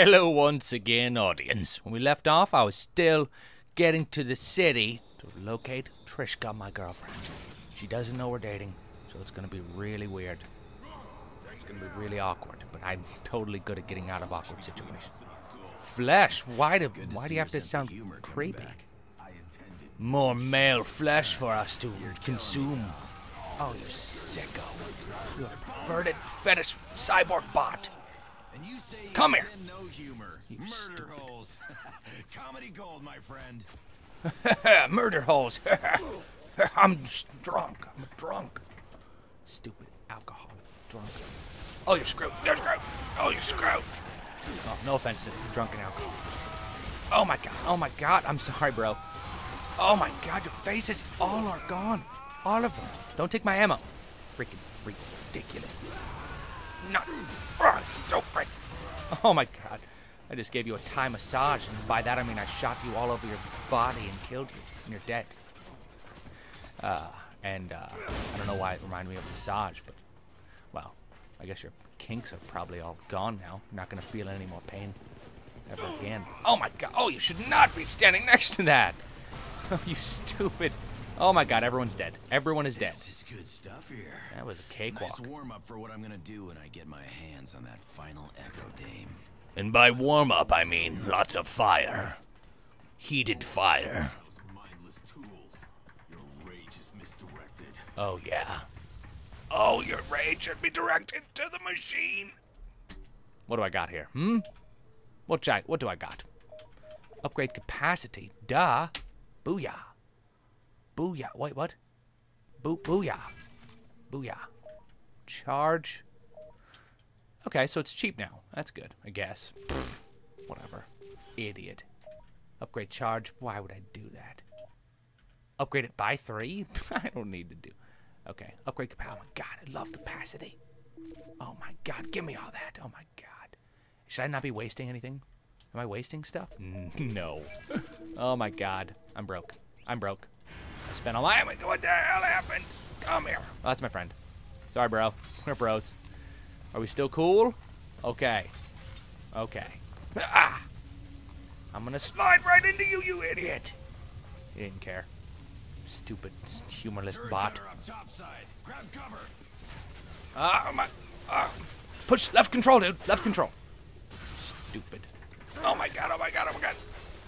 Hello once again, audience. When we left off, I was still getting to the city to locate Trishka, my girlfriend. She doesn't know we're dating, so it's gonna be really weird. It's gonna be really awkward, but I'm totally good at getting out of awkward situations. Flesh? Why do why do you have to sound creepy? More male flesh for us to consume. Oh, you sicko. You perverted fetish cyborg bot. And you say Come here. No humor. You Murder stupid. holes. Comedy gold, my friend. Murder holes. I'm drunk. I'm drunk. Stupid alcoholic drunk. Oh, you're screwed. You're screwed. Oh, you're screwed. Oh, no offense to drunken alcohol. Oh my god. Oh my god. I'm sorry, bro. Oh my god, your faces all are gone. All of them. Don't take my ammo. Freaking ridiculous. Not stupid. Oh my god. I just gave you a Thai massage, and by that I mean I shot you all over your body and killed you, and you're dead. Uh, and uh, I don't know why it reminded me of massage, but well, I guess your kinks are probably all gone now. You're not gonna feel any more pain ever again. Oh my god! Oh, you should not be standing next to that. Oh, you stupid! Oh my god! Everyone's dead. Everyone is dead. Good stuff here. That was a cakewalk. Nice warm up for what I'm gonna do when I get my hands on that final Echo Dame. And by warm up, I mean lots of fire. Heated fire. Those mindless tools. Your rage is misdirected. Oh, yeah. Oh, your rage should be directed to the machine. What do I got here? Hmm? What, I, what do I got? Upgrade capacity. Duh. Booyah. Booyah. Wait, what? Boo booyah. Booyah. Charge. Okay, so it's cheap now. That's good, I guess. Whatever. Idiot. Upgrade charge. Why would I do that? Upgrade it by three? I don't need to do. Okay, upgrade capacity. Oh my god, I love capacity. Oh my god, give me all that. Oh my god. Should I not be wasting anything? Am I wasting stuff? No. Oh my god, I'm broke. I'm broke. I spent all my. What the hell happened? Come here. Oh, that's my friend. Sorry, bro. We're bros. Are we still cool? Okay. Okay. Ah! I'm gonna slide right into you, you idiot. He didn't care. Stupid, humorless Turret bot. gunner up. Grab cover. Ah, my. Ah. Push left control, dude. Left control. Stupid. Oh my god, oh my god, oh my god.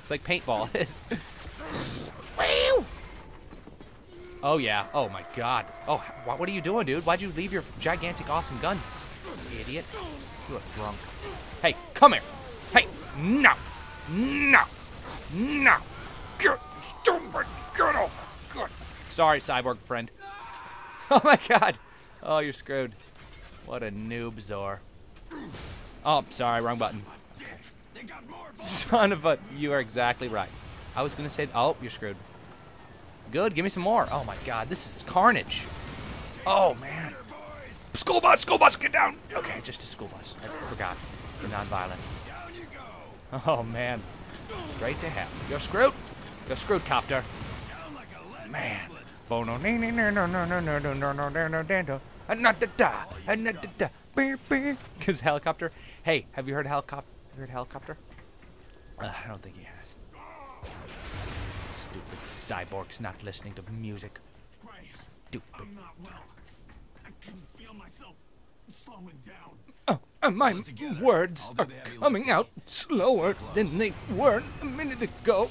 It's like paintball. Oh yeah. Oh my god. Oh, wh- what are you doing, dude? Why'd you leave your gigantic, awesome guns? Idiot. You are drunk. Hey, come here. Hey, no. No. No. Get stupid. Get over. Good. Sorry, cyborg friend. Oh my god. Oh, you're screwed. What a noob, Zor. Oh, sorry, wrong button. They got more. Son of a. You are exactly right. I was gonna say. Oh, you're screwed. Good, give me some more. Oh my god, this is carnage. Oh man. School bus, school bus, get down. Okay, just a school bus. I forgot. You're non-violent. Oh man. Straight to hell. You're screwed. You're screwed, copter. Man. Bono Cause helicopter. Hey, have you heard helicopter? Heard helicopter? Uh, I don't think he has. Cyborgs not listening to music. Stupid. I'm not well. I can feel myself slowing down. Oh, and my together. words are coming lifting. out slower than they were a minute ago.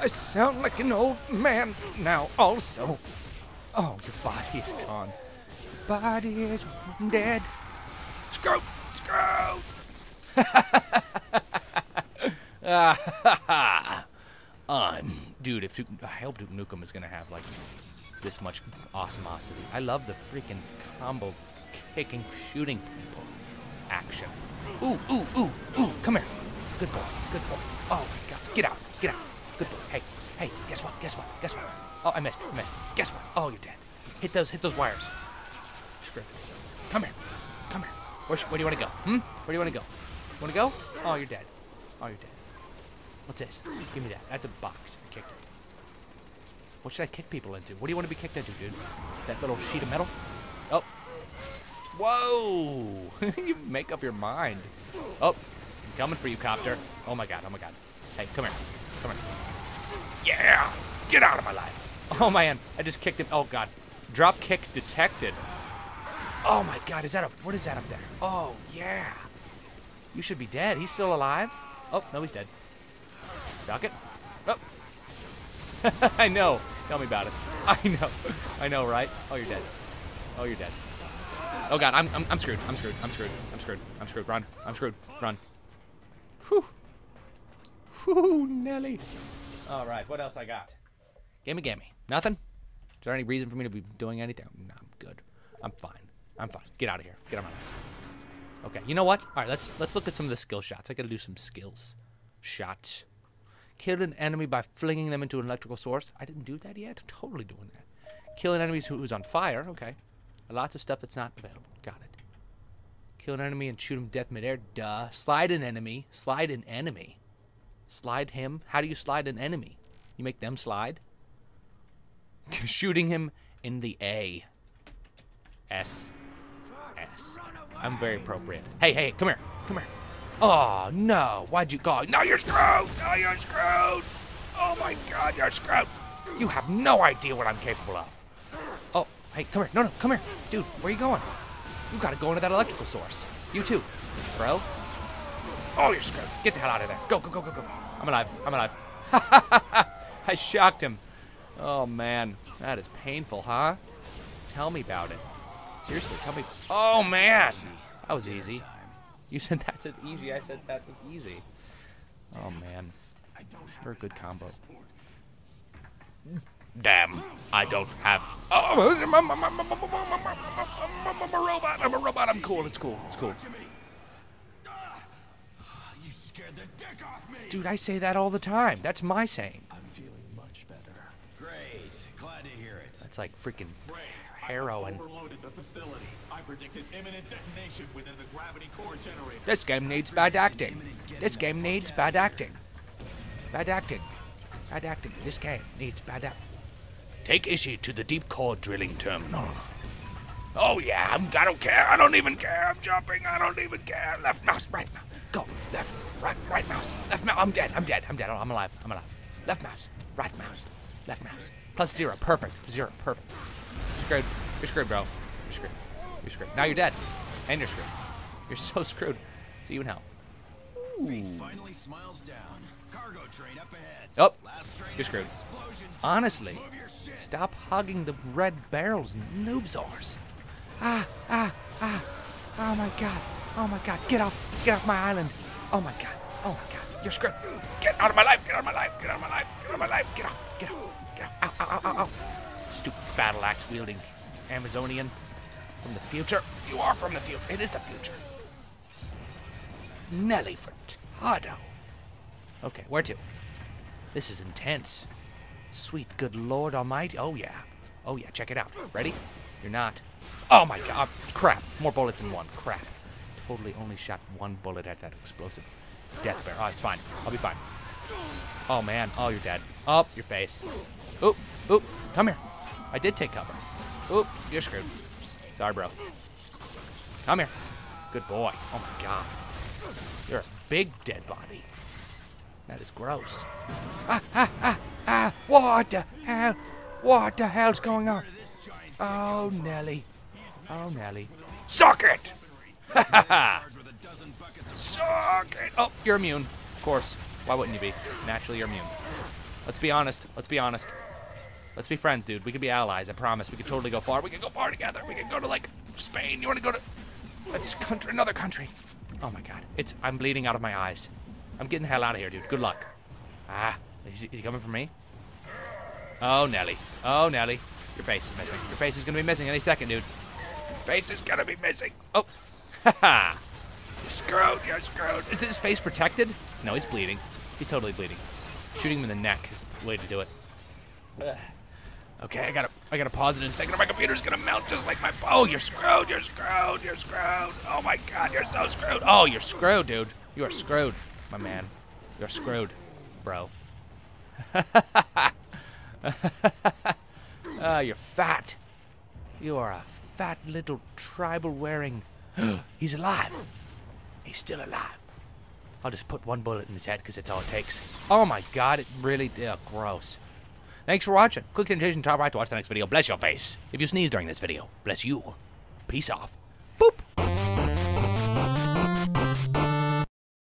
I sound like an old man now, also. Oh, your body is gone. Your body is dead. Screw! Screw! Ah, I'm dude. If Duke, I hope Duke Nukem is gonna have like this much awesomosity. I love the freaking combo, kicking, shooting people action. Ooh, ooh, ooh, ooh! Come here, good boy, good boy. Oh my God, get out, get out, good boy. Hey, hey, guess what? Guess what? Guess what? Oh, I missed, I missed. Guess what? Oh, you're dead. Hit those, hit those wires. Screw. Come here, come here. Where, where do you want to go? Hmm? Where do you want to go? Want to go? Oh, you're dead. Oh, you're dead. What's this? Give me that. That's a box. I kicked it. What should I kick people into? What do you want to be kicked into, dude? That little sheet of metal? Oh. Whoa! you make up your mind. Oh. I'm Coming for you, copter. Oh my god, oh my god. Hey, come here. Come here. Yeah! Get out of my life. Oh man, I just kicked him. Oh god. Drop kick detected. Oh my god, is that a what is that up there? Oh yeah. You should be dead. He's still alive? Oh, no, he's dead. Duck it. Oh. I know. Tell me about it. I know. I know, right? Oh, you're dead. Oh, you're dead. Oh god, I'm, I'm, I'm screwed. I'm screwed. I'm screwed. I'm screwed. I'm screwed. Run. I'm screwed. Run. Whew. Whew, Nelly. All right, what else I got? Gimme, gimme. Nothing? Is there any reason for me to be doing anything? No, I'm good. I'm fine. I'm fine. Get out of here. Get out of my life. Okay, you know what? All right, let's let's look at some of the skill shots. I gotta do some skills. Shots. Kill an enemy by flinging them into an electrical source. I didn't do that yet. I'm totally doing that. Kill an enemy who's on fire. Okay. Lots of stuff that's not available. Got it. Kill an enemy and shoot him death midair. Duh. Slide an enemy. Slide an enemy. Slide him. How do you slide an enemy? You make them slide? Shooting him in the A. S. S. I'm very appropriate. Hey, hey, come here. Come here. Oh, no. Why'd you go? No, you're screwed. No, you're screwed. Oh, my God, you're screwed. You have no idea what I'm capable of. Oh, hey, come here. No, no, come here. Dude, where are you going? You gotta go into that electrical source. You too, bro. Oh, you're screwed. Get the hell out of there. Go, go, go, go, go. I'm alive. I'm alive. I shocked him. Oh, man. That is painful, huh? Tell me about it. Seriously, tell me. Oh, man. That was easy. You said that's easy. I said that was easy. Oh, man. We're a good combo. Damn, I don't have. Oh, I'm, I'm, I'm, a robot. I'm a robot. I'm cool. It's cool. It's cool. You scared the dick off me. Dude, I say that all the time. That's my saying. I'm feeling much better. Great. Glad to hear it. That's like freaking heroin. Overloaded the facility. I predicted imminent detonation within the gravity core generator. This game needs bad acting. This game needs bad acting. Bad acting. Bad acting. This game needs bad acting. Take issue to the deep core drilling terminal. Oh yeah, I'm, I don't care. I don't even care. I'm jumping. I don't even care. Left mouse, right mouse. Go. Left, right, right mouse. Left mouse. I'm dead. I'm dead. I'm dead. I'm alive. I'm alive. Left mouse, right mouse, left mouse. Plus zero. Perfect. Zero. Perfect. You're screwed. You're screwed, bro. You're screwed. You're screwed. Now you're dead. And you're screwed. You're so screwed. See you in hell. Fate finally smiles down. Cargo train up ahead. Oh, Last train you're screwed. Honestly, Move your shit. stop hugging the red barrels, noobzars. Ah, ah, ah. Oh my god. Oh my god. Get off. Get off my island. Oh my god. Oh my god. You're screwed. Get out of my life. Get out of my life. Get out of my life. Get out of my life. Get off. Get off. Get off. Ow, ow, ow, ow, ow. Stupid battle axe wielding Amazonian from the future. You are from the future. It is the future. Nelly Furtado. Okay, where to? This is intense. Sweet good Lord Almighty. Oh, yeah. Oh, yeah. Check it out. Ready? You're not. Oh, my God. Oh, crap. More bullets than one. Crap. Totally only shot one bullet at that explosive death bear. Oh, it's fine. I'll be fine. Oh, man. Oh, you're dead. Oh, your face. Oop. Oop. Come here. I did take cover. Oop. You're screwed. Sorry, bro. Come here. Good boy. Oh, my God. You're a big dead body. That is gross. Ah, ah, ah, ah. What the hell? What the hell's going on? Oh, Nelly. Oh, Nelly. Suck it! Ha ha ha! Suck it! Oh, you're immune. Of course. Why wouldn't you be? Naturally, you're immune. Let's be honest. Let's be honest. Let's be friends, dude. We can be allies. I promise. We can totally go far. We can go far together. We can go to, like, Spain. You want to go to country, another country? Oh, my God. It's, I'm bleeding out of my eyes. I'm getting the hell out of here, dude. Good luck. Ah, is he, is he coming for me? Oh, Nelly. Oh, Nelly. Your face is missing. Your face is gonna be missing any second, dude. Your face is gonna be missing. Oh, haha. You're screwed. You're screwed. Is his face protected? No, he's bleeding. He's totally bleeding. Shooting him in the neck is the way to do it. Ugh. Okay, I gotta, I gotta pause it in a second, or my computer's gonna melt just like my. Oh, you're screwed. You're screwed. You're screwed. Oh my God, you're so screwed. Oh, you're screwed, dude. You are screwed, my man. You're screwed, bro. Ah, you're fat. You are a fat little tribal wearing. He's alive. He's still alive. I'll just put one bullet in his head because it's all it takes. Oh my god, it really. Oh, gross. Thanks for watching. Click the notification top right to watch the next video. Bless your face. If you sneeze during this video, bless you. Peace off.